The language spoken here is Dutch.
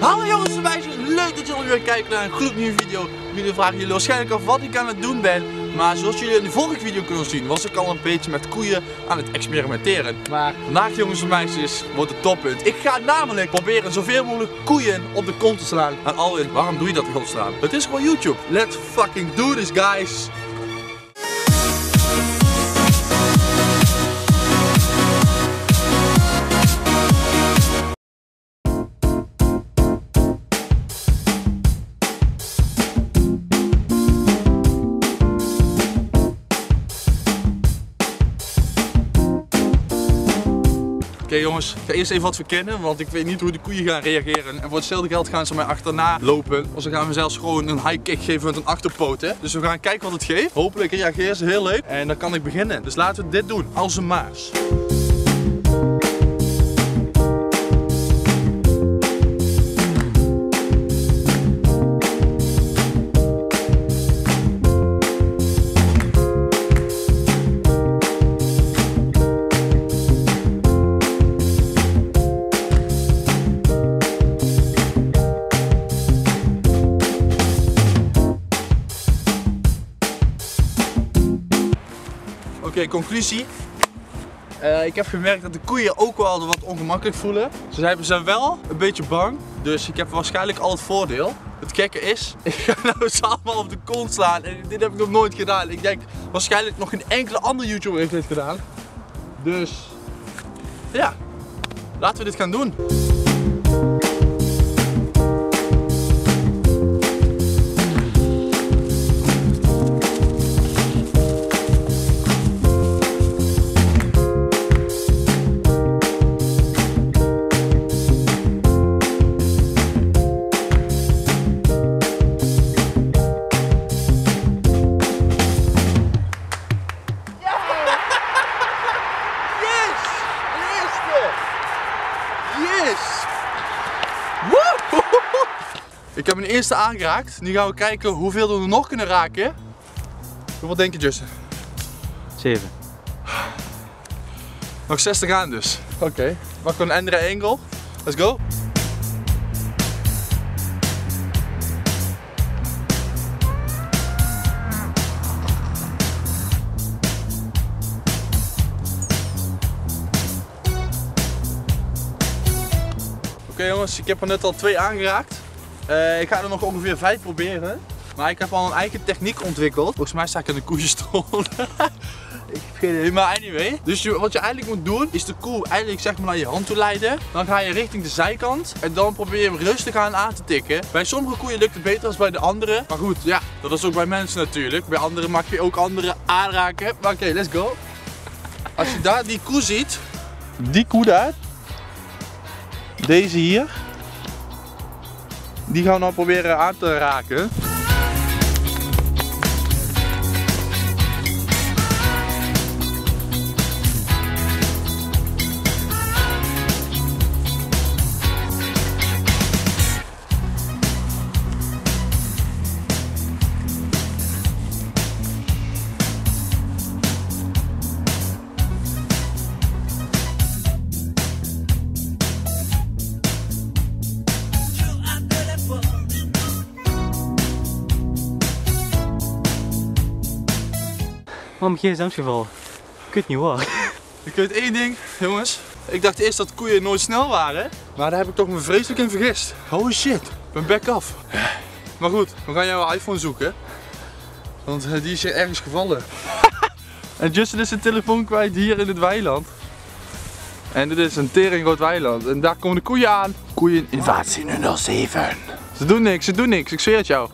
Hallo jongens en meisjes, leuk dat jullie weer kijken naar een gloednieuwe video. Jullie vragen jullie waarschijnlijk af wat ik aan het doen ben. Maar zoals jullie in de vorige video kunnen zien, was ik al een beetje met koeien aan het experimenteren. Maar vandaag jongens en meisjes, wordt het toppunt. Ik ga namelijk proberen zoveel mogelijk koeien op de kont te slaan. En al in, waarom doe je dat in godsnaam? Het is gewoon YouTube. Let's fucking do this guys. Oké jongens, ik ga eerst even wat verkennen, want ik weet niet hoe de koeien gaan reageren. En voor hetzelfde geld gaan ze mij achterna lopen. Of ze gaan me zelfs gewoon een high kick geven met een achterpoot. Hè? Dus we gaan kijken wat het geeft. Hopelijk reageren ze heel leuk. En dan kan ik beginnen. Dus laten we dit doen, als een maas. Oké, conclusie. Eh, ik heb gemerkt dat de koeien ook wel wat ongemakkelijk voelen. Ze zijn- wel een beetje bang. Dus ik heb waarschijnlijk al het voordeel. Het gekke is, ik ga nou ze op de kont slaan. En dit heb ik nog nooit gedaan. Ik denk waarschijnlijk nog geen enkele andere YouTuber heeft dit gedaan. Dus ja, laten we dit gaan doen. Ik heb een eerste aangeraakt. Nu gaan we kijken hoeveel we er nog kunnen raken. Hoeveel denk je, Justin? 7. Nog 60 aan dus. Oké. Pak een andere angle. Let's go. Oké jongens, ik heb er net al twee aangeraakt. Eh, ik ga er nog ongeveer vijf proberen. Maar ik heb al een eigen techniek ontwikkeld. Volgens mij sta ik in de koeienstol. Ik heb geen idee, maar anyway. Dus wat je eigenlijk moet doen, is de koe eigenlijk zeg maar naar je hand toe leiden. Dan ga je richting de zijkant en dan probeer je hem rustig aan aan te tikken. Bij sommige koeien lukt het beter dan bij de andere. Maar goed, ja, dat is ook bij mensen natuurlijk. Bij anderen mag je ook anderen aanraken. Maar oké, let's go. Als je daar die koe ziet, die koe daar, deze hier, die gaan we nou proberen aan te raken. Oh, mijn gsm is gevallen. Ik weet niet waar. Ik weet één ding, jongens. Ik dacht eerst dat koeien nooit snel waren. Maar daar heb ik toch me vreselijk in vergist. Holy shit, ik ben back af. Maar goed, we gaan jouw iPhone zoeken. Want eh, die is hier ergens gevallen. en Justin is zijn telefoon kwijt hier in het weiland. En dit is een teringrood weiland. En daar komen de koeien aan. Koeien invasie 007. Ze doen niks, ze doen niks. Ik zweer het jou.